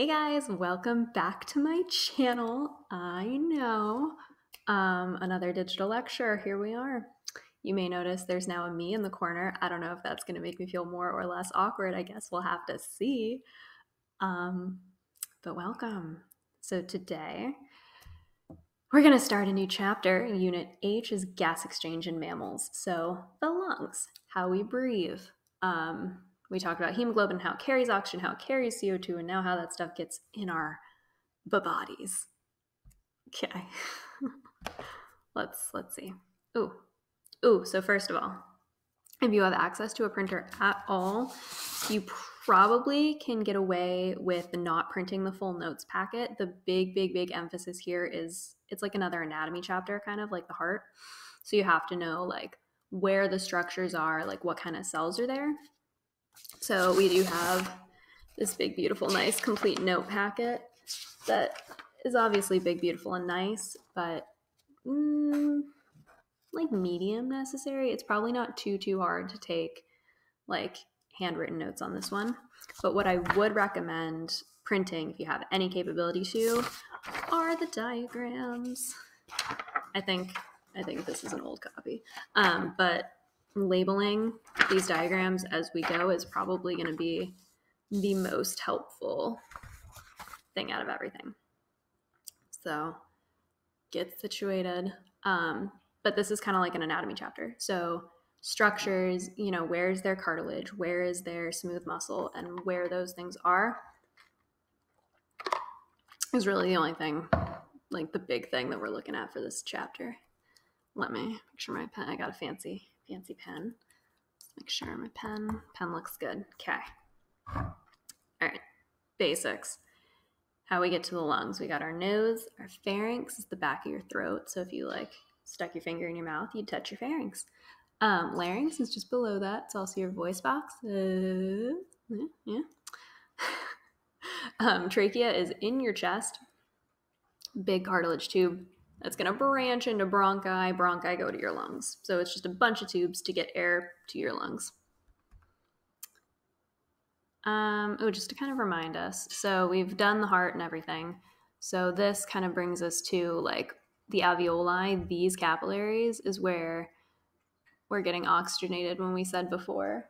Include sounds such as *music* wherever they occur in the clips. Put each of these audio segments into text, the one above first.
Hey guys, welcome back to my channel. I know, um, another digital lecture. Here we are. You may notice there's now a me in the corner. I don't know if that's going to make me feel more or less awkward. I guess we'll have to see. Um, but welcome. So today we're going to start a new chapter. Unit H is gas exchange in mammals. So the lungs, how we breathe. Um, we talked about hemoglobin, how it carries oxygen, how it carries CO2, and now how that stuff gets in our bodies. Okay. *laughs* let's let's see. Ooh. Ooh, so first of all, if you have access to a printer at all, you probably can get away with not printing the full notes packet. The big, big, big emphasis here is it's like another anatomy chapter, kind of like the heart. So you have to know like where the structures are, like what kind of cells are there. So we do have this big, beautiful, nice, complete note packet that is obviously big, beautiful, and nice, but mm, like medium necessary. It's probably not too, too hard to take like handwritten notes on this one. But what I would recommend printing, if you have any capability to, are the diagrams. I think I think this is an old copy, um, but labeling these diagrams as we go is probably going to be the most helpful thing out of everything. So get situated. Um, but this is kind of like an anatomy chapter. So structures, you know, where is their cartilage, where is their smooth muscle, and where those things are is really the only thing, like the big thing that we're looking at for this chapter. Let me make sure my pen, I got a fancy fancy pen. Make sure my pen pen looks good. Okay. All right. Basics. How we get to the lungs. We got our nose, our pharynx is the back of your throat. So if you like stuck your finger in your mouth, you'd touch your pharynx. Um, larynx is just below that. It's also your voice box. Uh, yeah. yeah. *laughs* um, trachea is in your chest. Big cartilage tube that's going to branch into bronchi. Bronchi go to your lungs. So it's just a bunch of tubes to get air to your lungs. Um, oh, just to kind of remind us. So we've done the heart and everything. So this kind of brings us to like the alveoli. These capillaries is where we're getting oxygenated when we said before.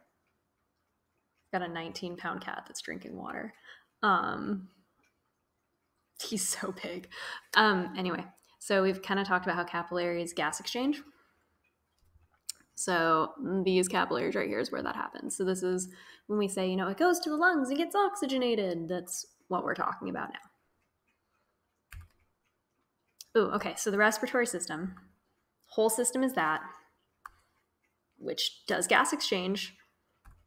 Got a 19 pound cat that's drinking water. Um, *laughs* he's so big. Um, anyway, so we've kind of talked about how capillaries gas exchange. So these capillaries right here is where that happens. So this is when we say, you know, it goes to the lungs and gets oxygenated. That's what we're talking about now. Oh, okay. So the respiratory system, whole system is that, which does gas exchange.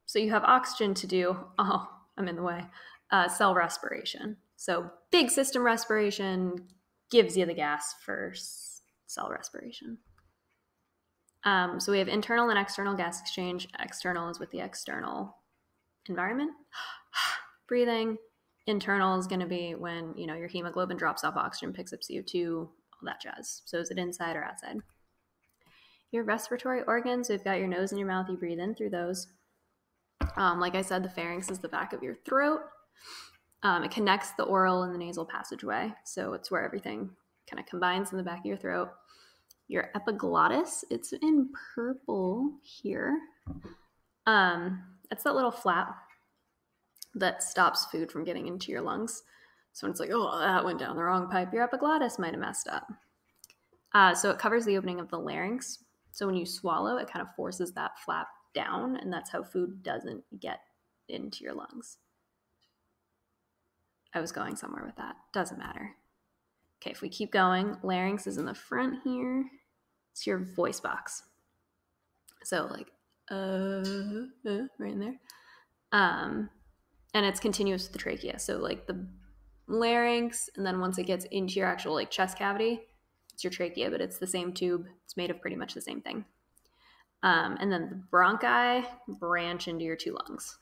So you have oxygen to do. *laughs* Oh, I'm in the way. Uh, cell respiration. So big system respiration, gives you the gas for cell respiration. Um, so we have internal and external gas exchange. External is with the external environment. *sighs* Breathing. Internal is going to be when you know your hemoglobin drops off oxygen, picks up CO2, all that jazz. So is it inside or outside? Your respiratory organs. We've got your nose and your mouth. You breathe in through those. Um, like I said, the pharynx is the back of your throat. Um, it connects the oral and the nasal passageway. So it's where everything kind of combines in the back of your throat. Your epiglottis, it's in purple here. Um, it's that little flap that stops food from getting into your lungs. So when it's like, oh, that went down the wrong pipe, your epiglottis might have messed up. Uh, so it covers the opening of the larynx. So when you swallow, it kind of forces that flap down, and that's how food doesn't get into your lungs. I was going somewhere with that. Doesn't matter. Okay, if we keep going, larynx is in the front here. It's your voice box. So like uh, uh right in there. Um and it's continuous with the trachea. So like the larynx and then once it gets into your actual like chest cavity, it's your trachea, but it's the same tube. It's made of pretty much the same thing. Um, and then the bronchi branch into your two lungs.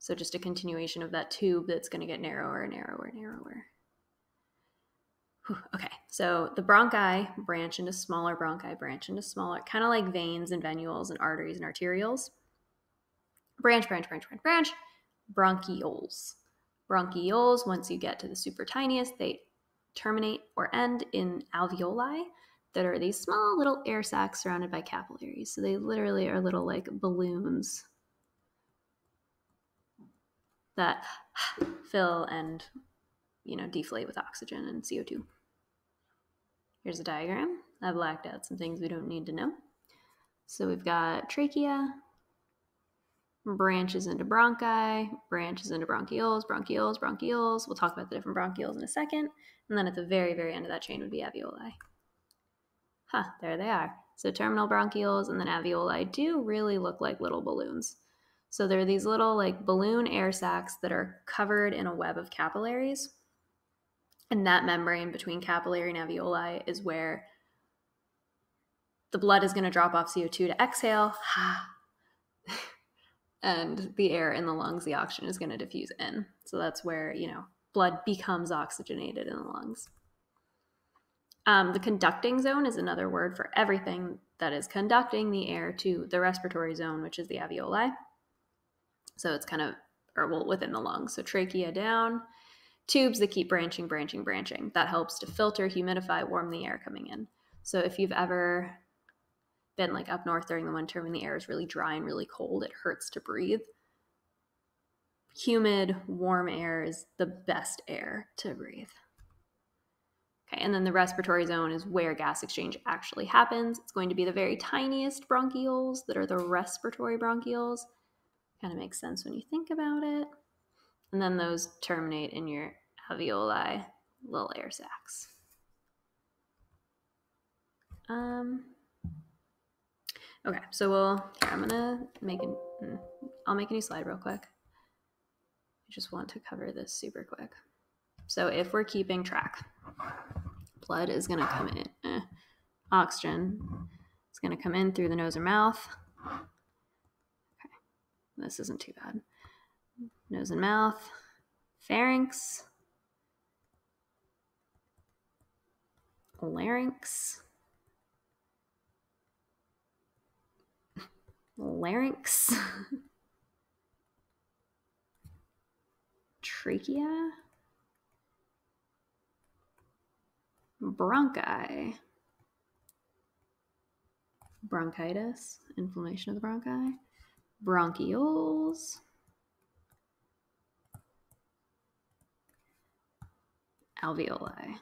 So just a continuation of that tube that's going to get narrower, and narrower, and narrower. Okay, so the bronchi branch into smaller bronchi, branch into smaller, kind of like veins and venules and arteries and arterioles. Branch, branch, branch, branch, branch, bronchioles. Bronchioles, once you get to the super tiniest, they terminate or end in alveoli that are these small little air sacs surrounded by capillaries. So they literally are little like balloons that *sighs* fill and you know deflate with oxygen and CO2. Here's a diagram. I've blacked out some things we don't need to know. So we've got trachea, branches into bronchi, branches into bronchioles, bronchioles, bronchioles. We'll talk about the different bronchioles in a second. And then at the very, very end of that chain would be alveoli. Huh, there they are. So terminal bronchioles and then alveoli do really look like little balloons. So they're these little like balloon air sacs that are covered in a web of capillaries. And that membrane between capillary and alveoli is where the blood is going to drop off CO2 to exhale. *sighs* and the air in the lungs, the oxygen is going to diffuse in. So that's where, you know, blood becomes oxygenated in the lungs. Um, the conducting zone is another word for everything that is conducting the air to the respiratory zone, which is the alveoli. So it's kind of, or well, within the lungs. So trachea down, tubes that keep branching, branching, branching. That helps to filter, humidify, warm the air coming in. So if you've ever been like up north during the winter when the air is really dry and really cold, it hurts to breathe. Humid, warm air is the best air to breathe. Okay, and then the respiratory zone is where gas exchange actually happens. It's going to be the very tiniest bronchioles that are the respiratory bronchioles. Kind of makes sense when you think about it. And then those terminate in your alveoli, little air sacs. Um, Okay, so we'll, here, I'm gonna make an, hmm, I'll make a new slide real quick. I just want to cover this super quick. So if we're keeping track, blood is gonna come in, eh, oxygen is gonna come in through the nose or mouth. This isn't too bad. Nose and mouth, pharynx, larynx, larynx, *laughs* trachea, bronchi, bronchitis, inflammation of the bronchi, bronchioles, alveoli.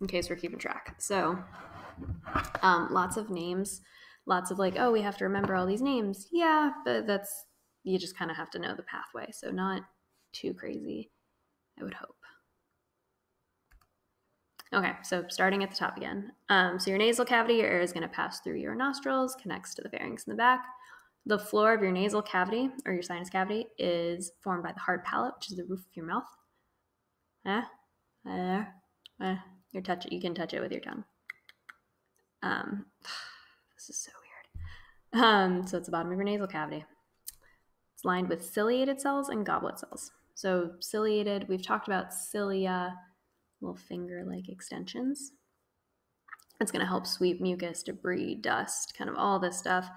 In case we're keeping track. So um, lots of names, lots of like, oh, we have to remember all these names. Yeah, but that's, you just kind of have to know the pathway. So not too crazy, I would hope. Okay, so starting at the top again. Um, so your nasal cavity, your air is going to pass through your nostrils, connects to the pharynx in the back. The floor of your nasal cavity or your sinus cavity is formed by the hard palate, which is the roof of your mouth. Eh, eh, eh. You touch. You can touch it with your tongue. Um, *sighs* this is so weird. Um, so it's the bottom of your nasal cavity. It's lined with ciliated cells and goblet cells. So ciliated, we've talked about cilia, little finger-like extensions. It's going to help sweep mucus, debris, dust, kind of all this stuff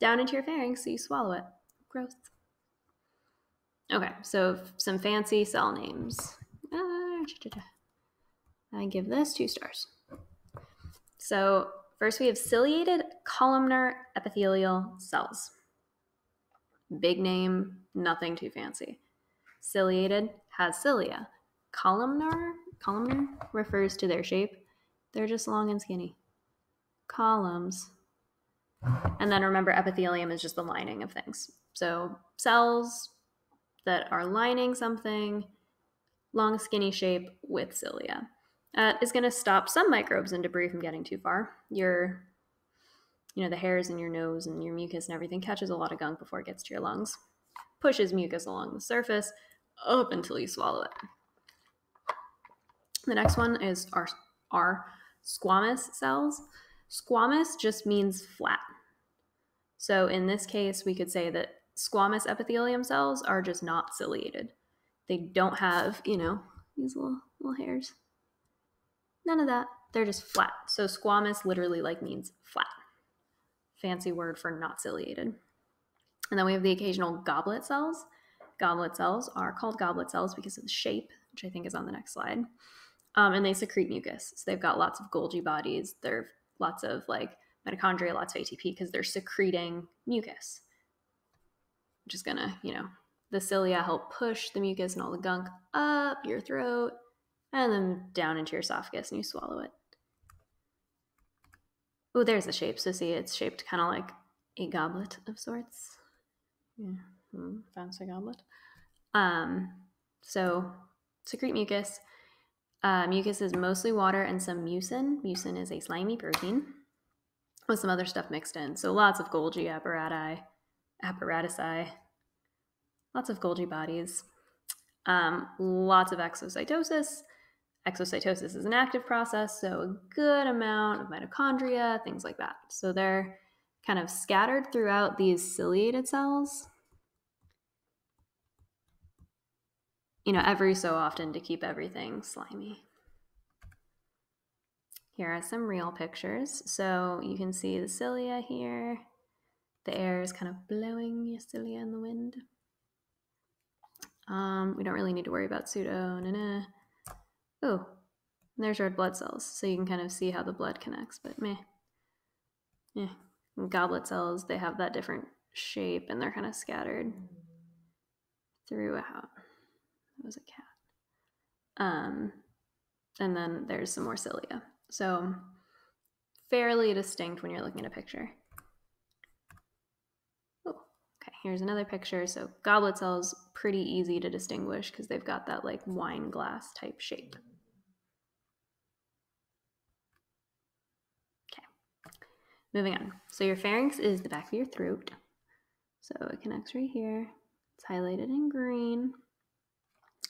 down into your pharynx so you swallow it. Gross. Okay, so some fancy cell names. Ah, I give this two stars. So First, we have ciliated columnar epithelial cells. Big name, nothing too fancy. Ciliated has cilia. Columnar, columnar refers to their shape. They're just long and skinny. Columns. And then remember, epithelium is just the lining of things. So cells that are lining something, long, skinny shape with cilia uh, is going to stop some microbes and debris from getting too far. Your, you know, the hairs in your nose and your mucus and everything catches a lot of gunk before it gets to your lungs, pushes mucus along the surface up until you swallow it. The next one is our, our squamous cells. Squamous just means flat. So in this case, we could say that squamous epithelium cells are just not ciliated. They don't have, you know, these little little hairs. None of that. They're just flat. So squamous literally like means flat. Fancy word for not ciliated. And then we have the occasional goblet cells. goblet cells are called goblet cells because of the shape, which I think is on the next slide. Um, and they secrete mucus. So they've got lots of Golgi bodies. They're lots of like mitochondria, lots of ATP because they're secreting mucus, which is gonna, you know, the cilia help push the mucus and all the gunk up your throat and then down into your esophagus and you swallow it. Oh, there's the shape. So see, it's shaped kind of like a goblet of sorts. Yeah, hmm, fancy goblet. Um, so secrete mucus. Uh, mucus is mostly water and some mucin. Mucin is a slimy protein with some other stuff mixed in. So lots of Golgi apparati, apparatusi, lots of Golgi bodies, um, lots of exocytosis. Exocytosis is an active process, so a good amount of mitochondria, things like that. So they're kind of scattered throughout these ciliated cells. You know, every so often to keep everything slimy. Here are some real pictures. So you can see the cilia here. The air is kind of blowing your cilia in the wind. Um, we don't really need to worry about pseudo. Nah, nah. Oh, there's red blood cells. So you can kind of see how the blood connects, but meh. Yeah. Goblet cells, they have that different shape and they're kind of scattered throughout. It was a cat. Um, and then there's some more cilia. So fairly distinct when you're looking at a picture. Oh, okay, here's another picture. So goblet cells, pretty easy to distinguish because they've got that like wine glass type shape. Okay, moving on. So your pharynx is the back of your throat. So it connects right here. It's highlighted in green.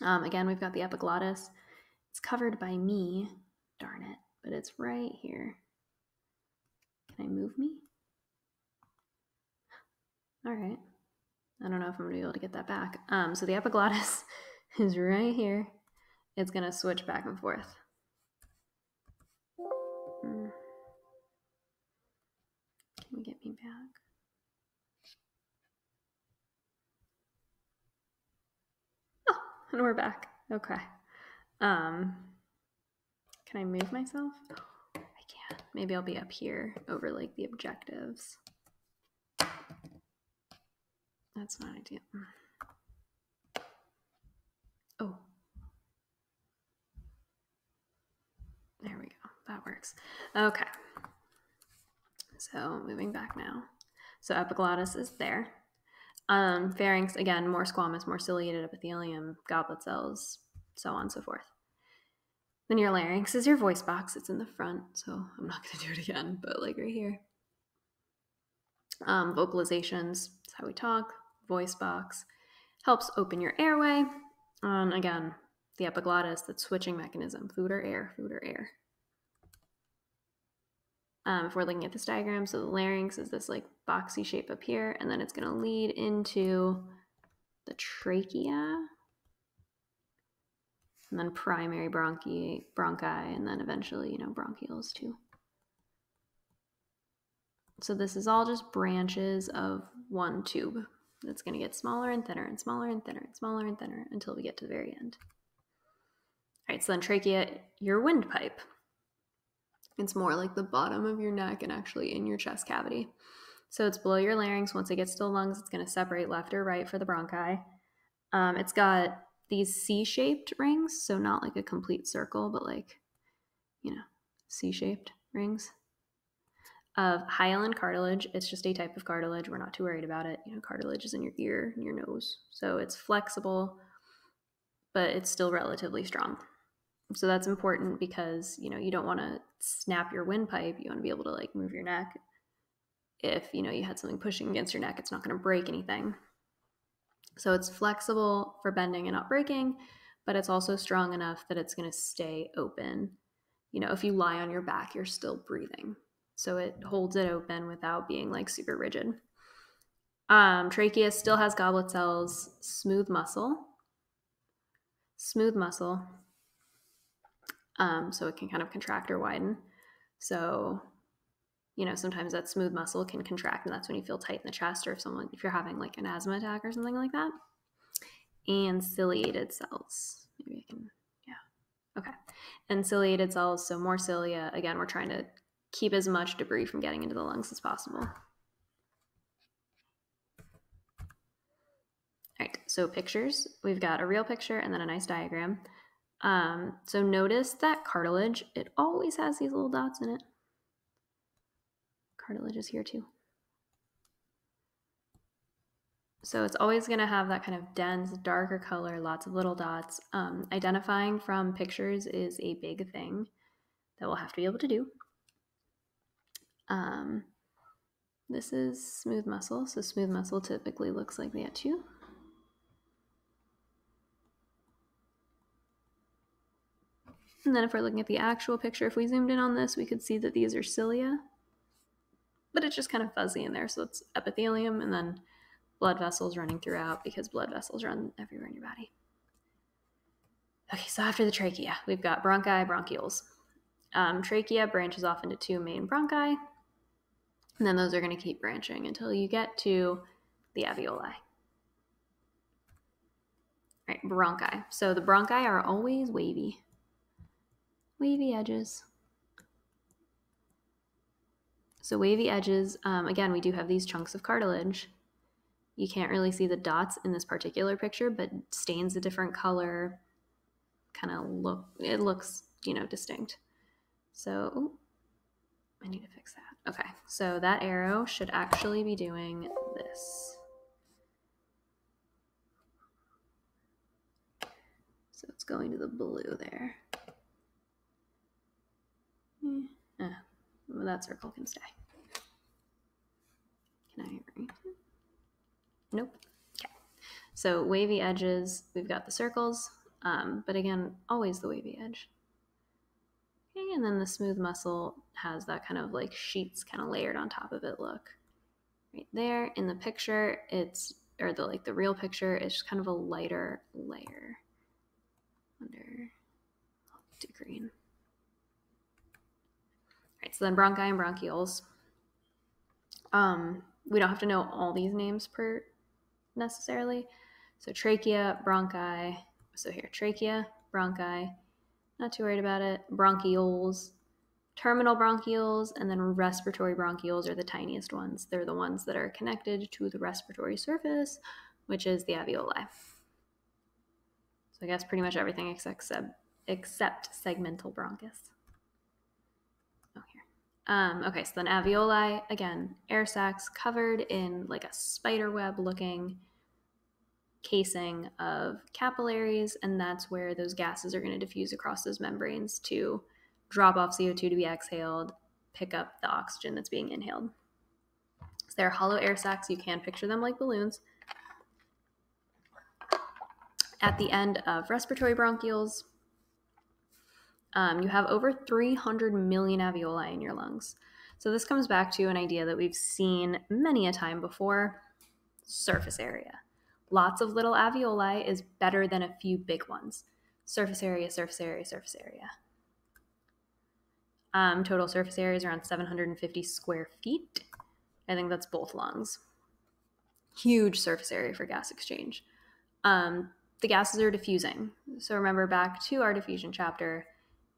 Um, again, we've got the epiglottis. It's covered by me. Darn it but it's right here. Can I move me? All right. I don't know if I'm gonna be able to get that back. Um, so the epiglottis *laughs* is right here. It's gonna switch back and forth. Hmm. Can you get me back? Oh, and we're back. Okay. Um, can I move myself? *gasps* I can't. Maybe I'll be up here over like the objectives. That's not ideal. Oh. There we go. That works. Okay. So moving back now. So epiglottis is there. Um, pharynx, again, more squamous, more ciliated epithelium, goblet cells, so on and so forth. Then your larynx is your voice box. It's in the front, so I'm not going *laughs* to do it again, but like right here. Um, vocalizations, that's how we talk. Voice box helps open your airway. And again, the epiglottis, that switching mechanism, food or air, food or air. Um, if we're looking at this diagram, so the larynx is this like boxy shape up here, and then it's going to lead into the trachea, and then primary bronchi, bronchi, and then eventually, you know, bronchioles too. So this is all just branches of one tube that's going to get smaller and thinner and smaller and thinner and smaller and thinner until we get to the very end. All right, so then trachea, your windpipe. It's more like the bottom of your neck and actually in your chest cavity. So it's below your larynx. Once it gets to the lungs, it's going to separate left or right for the bronchi. Um, it's got these C-shaped rings, so not like a complete circle, but like, you know, C-shaped rings of hyaline cartilage. It's just a type of cartilage. We're not too worried about it. You know, cartilage is in your ear and your nose. So it's flexible, but it's still relatively strong. So that's important because, you know, you don't want to snap your windpipe. You want to be able to like move your neck. If, you know, you had something pushing against your neck, it's not going to break anything. So it's flexible for bending and not breaking, but it's also strong enough that it's going to stay open. You know, if you lie on your back, you're still breathing. So it holds it open without being like super rigid. Um, trachea still has goblet cells, smooth muscle, smooth muscle. Um, so it can kind of contract or widen. So you know, sometimes that smooth muscle can contract, and that's when you feel tight in the chest, or if someone, if you're having like an asthma attack or something like that. and ciliated cells. Maybe I can, yeah. Okay. And ciliated cells, so more cilia. Again, we're trying to keep as much debris from getting into the lungs as possible. All right, so pictures. We've got a real picture and then a nice diagram. Um, so notice that cartilage, it always has these little dots in it. Cartilage is here too. So it's always going to have that kind of dense, darker color, lots of little dots. Um, identifying from pictures is a big thing that we'll have to be able to do. Um, this is smooth muscle, so smooth muscle typically looks like that too. And then if we're looking at the actual picture, if we zoomed in on this, we could see that these are cilia, but it's just kind of fuzzy in there. So it's epithelium and then blood vessels running throughout because blood vessels run everywhere in your body. Okay, so after the trachea, we've got bronchi, bronchioles. Um, trachea branches off into two main bronchi, and then those are going to keep branching until you get to the alveoli. All right, bronchi. So the bronchi are always wavy wavy edges. So wavy edges, um, again, we do have these chunks of cartilage. You can't really see the dots in this particular picture, but stains a different color, kind of look, it looks, you know, distinct. So I need to fix that. Okay, so that arrow should actually be doing this. So it's going to the blue there. Mm, eh, well, that circle can stay. Can I erase it? Nope. Okay. So wavy edges, we've got the circles, um, but again, always the wavy edge. Okay, and then the smooth muscle has that kind of like sheets kind of layered on top of it look. Right there in the picture, it's, or the like the real picture, it's just kind of a lighter layer under, I'll do green. So then bronchi and bronchioles. Um, we don't have to know all these names per necessarily. So trachea, bronchi. So here, trachea, bronchi. Not too worried about it. Bronchioles, terminal bronchioles, and then respiratory bronchioles are the tiniest ones. They're the ones that are connected to the respiratory surface, which is the alveoli. So I guess pretty much everything except, except segmental bronchus. Um, okay, so then alveoli, again, air sacs covered in like a spider web looking casing of capillaries, and that's where those gases are going to diffuse across those membranes to drop off CO2 to be exhaled, pick up the oxygen that's being inhaled. So they're hollow air sacs. You can picture them like balloons. At the end of respiratory bronchioles, um, you have over 300 million alveoli in your lungs. So this comes back to an idea that we've seen many a time before surface area. Lots of little alveoli is better than a few big ones. Surface area, surface area, surface area. Um, total surface area is around 750 square feet. I think that's both lungs. Huge surface area for gas exchange. Um, the gases are diffusing. So remember back to our diffusion chapter,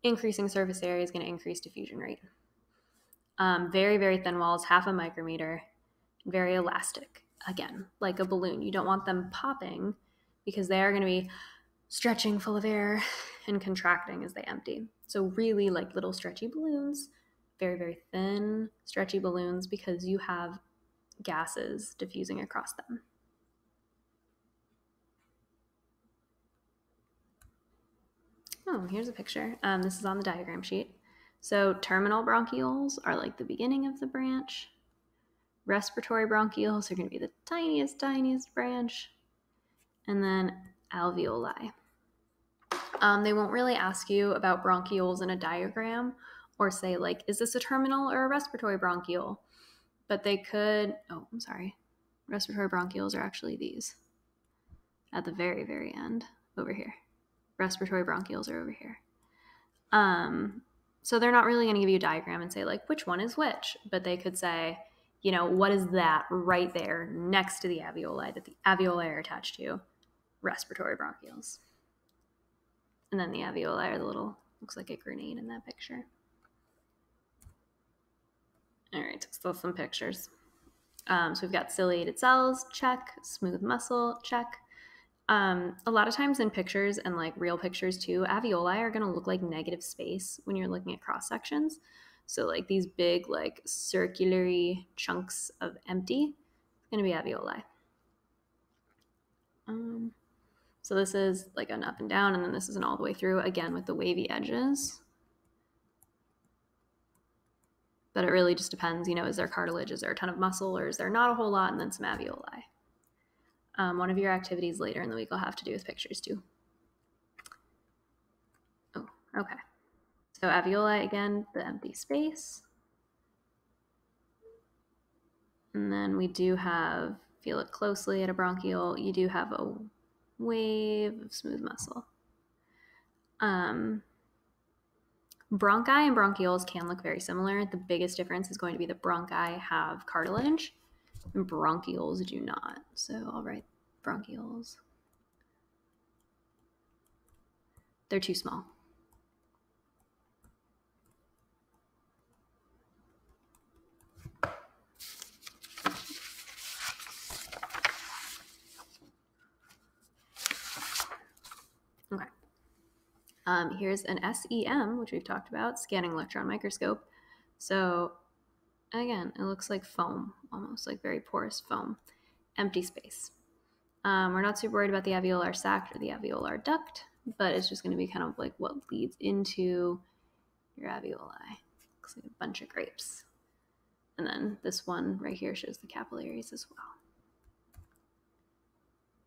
increasing surface area is going to increase diffusion rate. Um, very, very thin walls, half a micrometer, very elastic. Again, like a balloon. You don't want them popping because they are going to be stretching full of air *laughs* and contracting as they empty. So, really, like little stretchy balloons, very, very thin, stretchy balloons because you have gases diffusing across them. Oh, here's a picture. Um, this is on the diagram sheet. So terminal bronchioles are like the beginning of the branch. Respiratory bronchioles are going to be the tiniest, tiniest branch. And then alveoli. Um, they won't really ask you about bronchioles in a diagram or say like, is this a terminal or a respiratory bronchiole? But they could, oh, I'm sorry. Respiratory bronchioles are actually these at the very, very end over here respiratory bronchioles are over here. Um, so they're not really going to give you a diagram and say like which one is which, but they could say, you know, what is that right there next to the alveoli that the alveoli are attached to? respiratory bronchioles. And then the alveoli are the little, looks like a grenade in that picture. All right, still some pictures. Um, so we've got ciliated cells, check, smooth muscle, check. Um, a lot of times in pictures and like real pictures too, alveoli are going to look like negative space when you're looking at cross sections. So like these big like circulary chunks of empty, it's going to be alveoli. Um, so this is like an up and down, and then this is an all the way through, again with the wavy edges. But it really just depends, you know, is there cartilage, is there a ton of muscle, or is there not a whole lot, and then some alveoli. Um, one of your activities later in the week will have to do with pictures too. Oh, okay. So alveoli, again, the empty space. And then we do have, you look closely at a bronchiole, you do have a wave of smooth muscle. Um, bronchi and bronchioles can look very similar. The biggest difference is going to be the bronchi have cartilage and bronchioles do not. So I'll write bronchioles. They're too small. Okay. Um, here's an SEM, which we've talked about, scanning electron microscope. So again, it looks like foam, almost like very porous foam, empty space. Um, we're not super worried about the alveolar sac or the alveolar duct, but it's just going to be kind of like what leads into your alveoli. Looks like a bunch of grapes. And then this one right here shows the capillaries as well.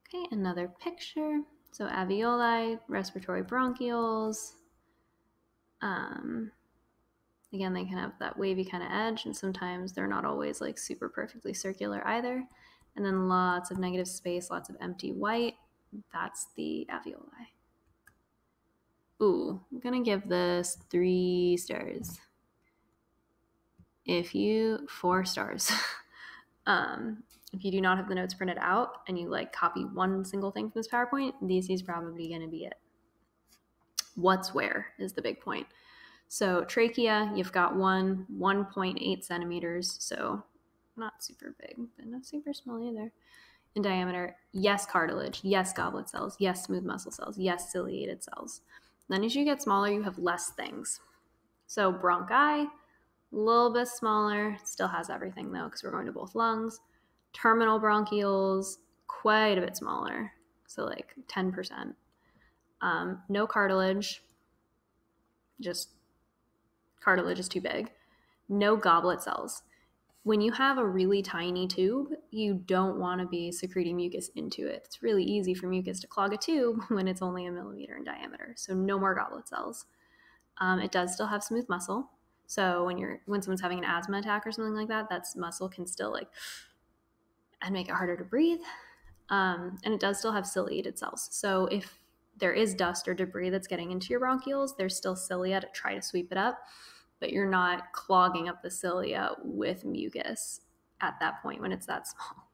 Okay, another picture. So alveoli, respiratory bronchioles. Um, again, they can have that wavy kind of edge, and sometimes they're not always like super perfectly circular either. And then lots of negative space, lots of empty white. That's the alveoli. Ooh, I'm gonna give this three stars. If you, four stars. *laughs* um, if you do not have the notes printed out and you like copy one single thing from this PowerPoint, this is probably to be it. What's where is the big point. So trachea, you've got one 1.8 centimeters, so not super big, but not super small either in diameter. Yes, cartilage. Yes, goblet cells. Yes, smooth muscle cells. Yes, ciliated cells. Then as you get smaller, you have less things. So bronchi, a little bit smaller, still has everything though, because we're going to both lungs terminal bronchioles quite a bit smaller so like 10% um, no cartilage just cartilage is too big no goblet cells when you have a really tiny tube you don't want to be secreting mucus into it it's really easy for mucus to clog a tube *laughs* when it's only a millimeter in diameter so no more goblet cells um, it does still have smooth muscle so when you're when someone's having an asthma attack or something like that that's muscle can still like *sniffs* and make it harder to breathe. Um, and it does still have ciliated cells. So if there is dust or debris that's getting into your bronchioles, there's still cilia to try to sweep it up, but you're not clogging up the cilia with mucus at that point when it's that small.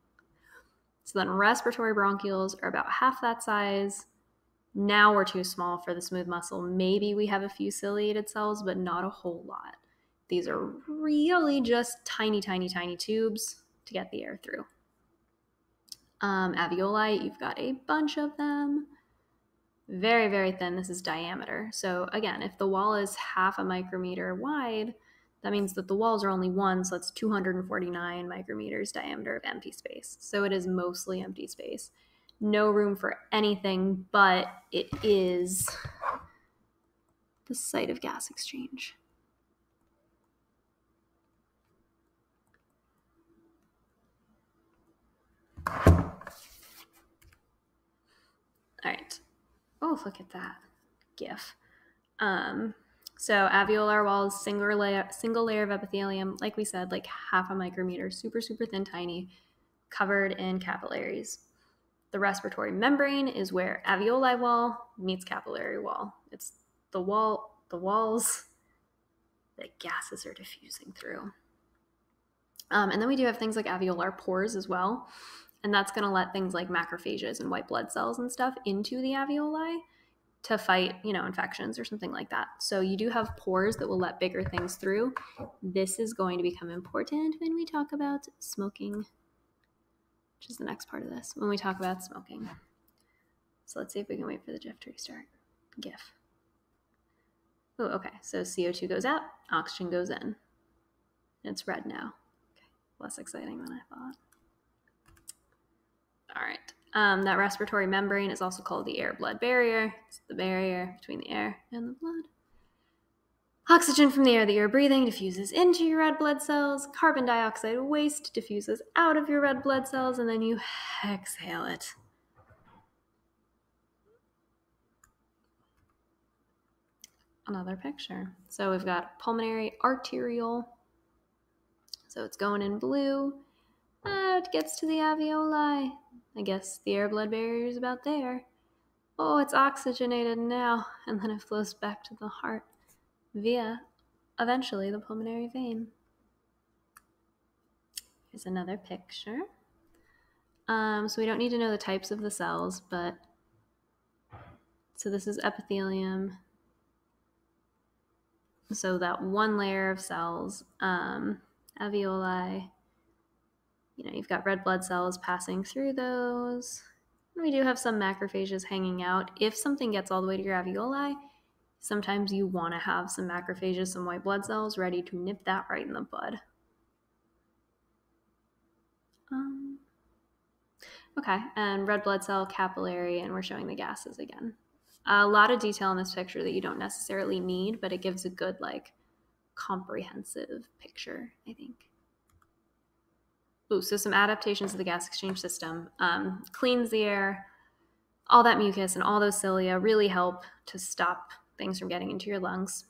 So then respiratory bronchioles are about half that size. Now we're too small for the smooth muscle. Maybe we have a few ciliated cells, but not a whole lot. These are really just tiny, tiny, tiny tubes to get the air through. Um, alveoli, you've got a bunch of them. Very, very thin. This is diameter. So again, if the wall is half a micrometer wide, that means that the walls are only one, so that's 249 micrometers diameter of empty space. So it is mostly empty space. No room for anything, but it is the site of gas exchange. All right. Oh, look at that GIF. Um, so alveolar walls, single layer, single layer of epithelium, like we said, like half a micrometer, super, super thin, tiny, covered in capillaries. The respiratory membrane is where alveoli wall meets capillary wall. It's the wall, the walls that gases are diffusing through. Um, and then we do have things like alveolar pores as well. And that's going to let things like macrophages and white blood cells and stuff into the alveoli to fight, you know, infections or something like that. So you do have pores that will let bigger things through. This is going to become important when we talk about smoking, which is the next part of this, when we talk about smoking. So let's see if we can wait for the GIF to restart. GIF. Oh, okay. So CO2 goes out, oxygen goes in. It's red now. Okay. Less exciting than I thought. All right. Um, that respiratory membrane is also called the air blood barrier. It's the barrier between the air and the blood. Oxygen from the air that you're breathing diffuses into your red blood cells. Carbon dioxide waste diffuses out of your red blood cells, and then you exhale it. Another picture. So we've got pulmonary arteriole. So it's going in blue. Uh, it gets to the alveoli. I guess the air blood barrier is about there. Oh, it's oxygenated now, *laughs* and then it flows back to the heart via eventually the pulmonary vein. Here's another picture. Um, so we don't need to know the types of the cells, but so this is epithelium. So that one layer of cells, um, alveoli, you know, you've got red blood cells passing through those. We do have some macrophages hanging out. If something gets all the way to your alveoli, sometimes you want to have some macrophages, some white blood cells ready to nip that right in the bud. Um, okay, and red blood cell, capillary, and we're showing the gases again. A lot of detail in this picture that you don't necessarily need, but it gives a good, like, comprehensive picture, I think. Ooh, so some adaptations of the gas exchange system um, cleans the air. All that mucus and all those cilia really help to stop things from getting into your lungs.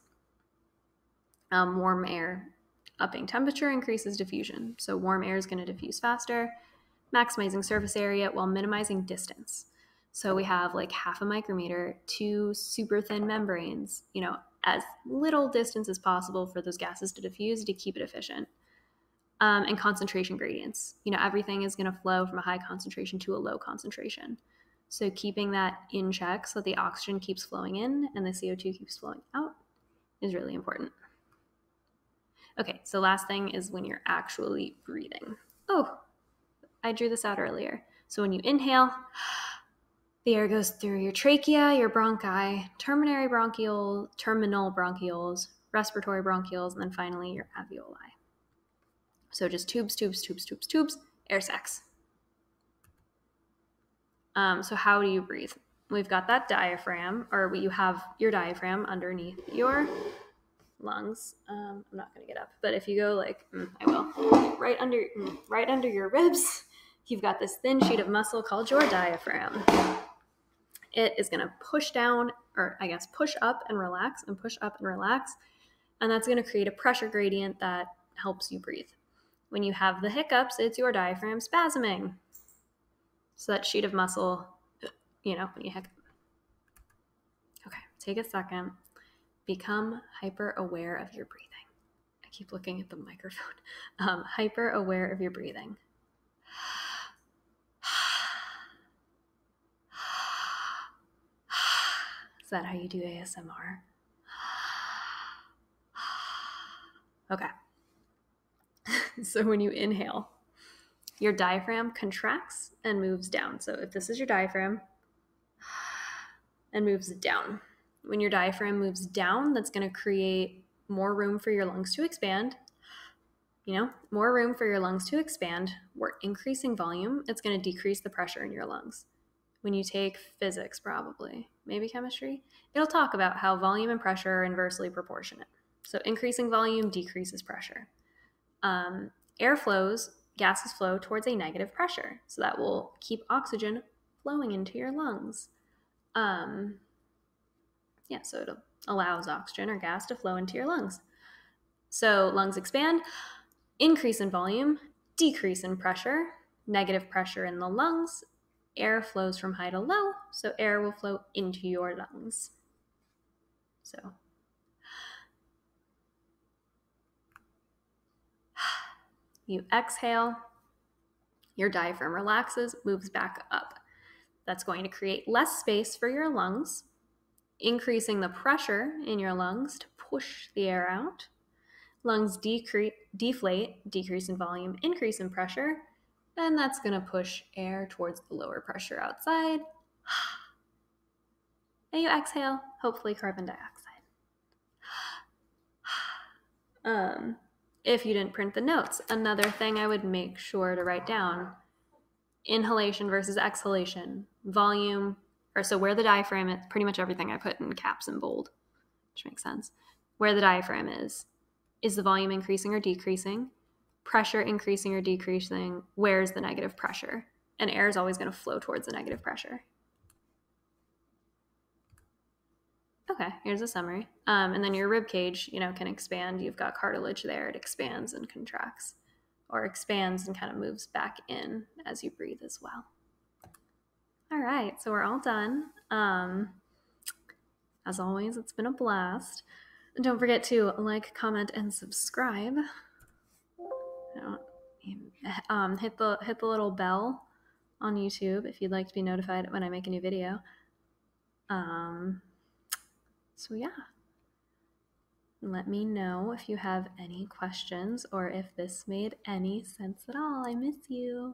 Um, warm air upping temperature increases diffusion. So warm air is going to diffuse faster, maximizing surface area while minimizing distance. So we have like half a micrometer, two super thin membranes, you know, as little distance as possible for those gases to diffuse to keep it efficient um, and concentration gradients. You know, everything is going to flow from a high concentration to a low concentration. So keeping that in check so that the oxygen keeps flowing in and the CO2 keeps flowing out is really important. Okay, so last thing is when you're actually breathing. Oh, I drew this out earlier. So when you inhale, the air goes through your trachea, your bronchi, terminary bronchiole, terminal bronchioles, respiratory bronchioles, and then finally your alveoli. So just tubes, tubes, tubes, tubes, tubes, air sacs. Um, so how do you breathe? We've got that diaphragm, or you have your diaphragm underneath your lungs. Um, I'm not gonna get up, but if you go like mm, I will, right under, mm, right under your ribs, you've got this thin sheet of muscle called your diaphragm. It is gonna push down, or I guess push up and relax, and push up and relax, and that's gonna create a pressure gradient that helps you breathe. When you have the hiccups, it's your diaphragm spasming. So that sheet of muscle, *clears throat* you know, when you hiccup. Okay, take a second. Become hyper aware of your breathing. I keep looking at the microphone. *laughs* Um, hyper aware of your breathing. Is that how you do ASMR? Okay. *laughs* so when you inhale, your diaphragm contracts and moves down. So if this is your diaphragm and moves down, when your diaphragm moves down, that's going to create more room for your lungs to expand. You know, more room for your lungs to expand. We're increasing volume. It's going to decrease the pressure in your lungs. When you take physics, probably, maybe chemistry, it'll talk about how volume and pressure are inversely proportionate. So increasing volume decreases pressure um, air flows, gases flow towards a negative pressure. So that will keep oxygen flowing into your lungs. Um, yeah, so it allows oxygen or gas to flow into your lungs. So lungs expand, increase in volume, decrease in pressure, negative pressure in the lungs, air flows from high to low, so air will flow into your lungs. So You exhale, Your diaphragm relaxes, moves back up. That's going to create less space for your lungs, increasing the pressure in your lungs to push the air out. Lungs decre- deflate, decrease in volume, increase in pressure, and that's going to push air towards the lower pressure outside. *sighs* And you exhale, hopefully, carbon dioxide. *sighs* Um, if you didn't print the notes, another thing I would make sure to write down inhalation versus exhalation, volume, or so where the diaphragm is, pretty much everything I put in caps and bold, which makes sense. Where the diaphragm is, is the volume increasing or decreasing? Pressure increasing or decreasing? Where's the negative pressure? And air is always going to flow towards the negative pressure. Okay, here's a summary. Um, and then your rib cage, you know, can expand. You've got cartilage there. It expands and contracts, or expands and kind of moves back in as you breathe as well. All right, so we're all done. Um, as always, it's been a blast. And don't forget to like, comment, and subscribe. Um, hit the hit the little bell on YouTube if you'd like to be notified when I make a new video. Um, so, yeah. Let me know if you have any questions or if this made any sense at all. I miss you.